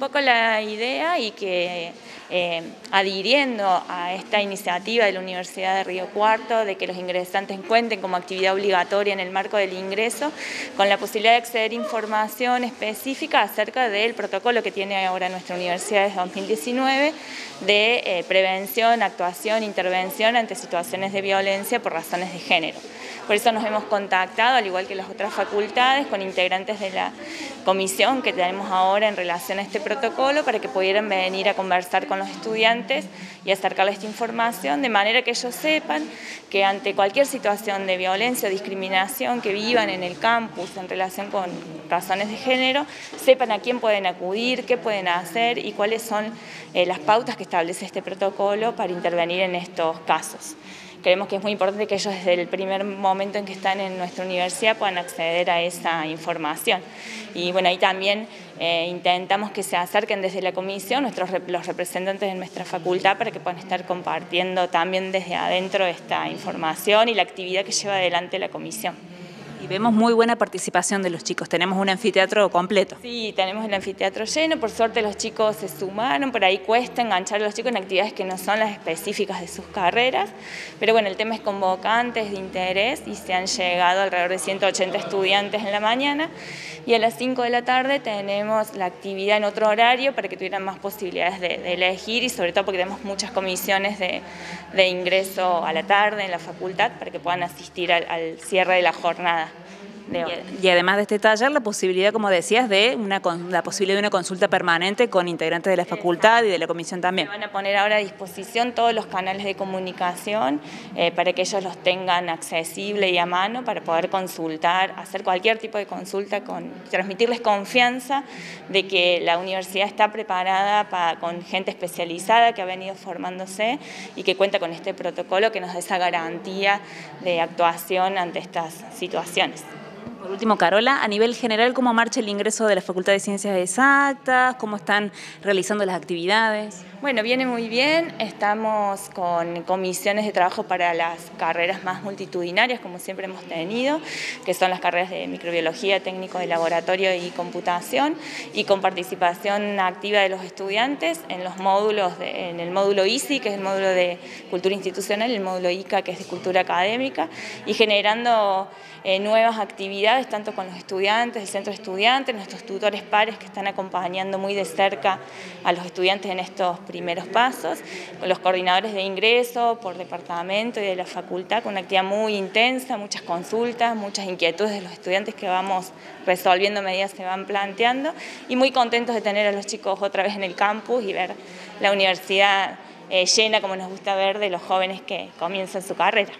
Poco la idea y que eh, adhiriendo a esta iniciativa de la Universidad de Río Cuarto de que los ingresantes cuenten como actividad obligatoria en el marco del ingreso, con la posibilidad de acceder a información específica acerca del protocolo que tiene ahora nuestra universidad desde 2019 de eh, prevención, actuación, intervención ante situaciones de violencia por razones de género. Por eso nos hemos contactado, al igual que las otras facultades, con integrantes de la comisión que tenemos ahora en relación a este protocolo para que pudieran venir a conversar con los estudiantes y acercarles esta información de manera que ellos sepan que ante cualquier situación de violencia o discriminación que vivan en el campus en relación con razones de género, sepan a quién pueden acudir, qué pueden hacer y cuáles son eh, las pautas que establece este protocolo para intervenir en estos casos. Creemos que es muy importante que ellos desde el primer momento en que están en nuestra universidad puedan acceder a esa información. Y bueno, ahí también eh, intentamos que se acerquen desde la comisión nuestros, los representantes de nuestra facultad para que puedan estar compartiendo también desde adentro esta información y la actividad que lleva adelante la comisión. Y vemos muy buena participación de los chicos, tenemos un anfiteatro completo. Sí, tenemos el anfiteatro lleno, por suerte los chicos se sumaron, por ahí cuesta enganchar a los chicos en actividades que no son las específicas de sus carreras, pero bueno, el tema es convocante, es de interés y se han llegado alrededor de 180 estudiantes en la mañana. Y a las 5 de la tarde tenemos la actividad en otro horario para que tuvieran más posibilidades de, elegir y sobre todo porque tenemos muchas comisiones de, ingreso a la tarde en la facultad para que puedan asistir al cierre de la jornada. Y, además de este taller, la posibilidad, como decías, de una, la posibilidad de una consulta permanente con integrantes de la facultad y de la comisión también. van a poner ahora a disposición todos los canales de comunicación eh, para que ellos los tengan accesible y a mano para poder consultar, hacer cualquier tipo de consulta, con, transmitirles confianza de que la universidad está preparada para, con gente especializada que ha venido formándose y que cuenta con este protocolo que nos da esa garantía de actuación ante estas situaciones. Por último, Carola, a nivel general, ¿cómo marcha el ingreso de la Facultad de Ciencias Exactas? ¿Cómo están realizando las actividades? Bueno, viene muy bien. Estamos con comisiones de trabajo para las carreras más multitudinarias, como siempre hemos tenido, que son las carreras de microbiología, técnico de laboratorio y computación, y con participación activa de los estudiantes en los módulos, en el módulo ICI, que es el módulo de cultura institucional, el módulo ICA, que es de cultura académica, y generando eh, nuevas actividades, tanto con los estudiantes, el centro de estudiantes, nuestros tutores pares que están acompañando muy de cerca a los estudiantes en estos primeros pasos, con los coordinadores de ingreso por departamento y de la facultad, con una actividad muy intensa, muchas consultas, muchas inquietudes de los estudiantes que vamos resolviendo a medida que se van planteando y muy contentos de tener a los chicos otra vez en el campus y ver la universidad eh, llena como nos gusta ver de los jóvenes que comienzan su carrera.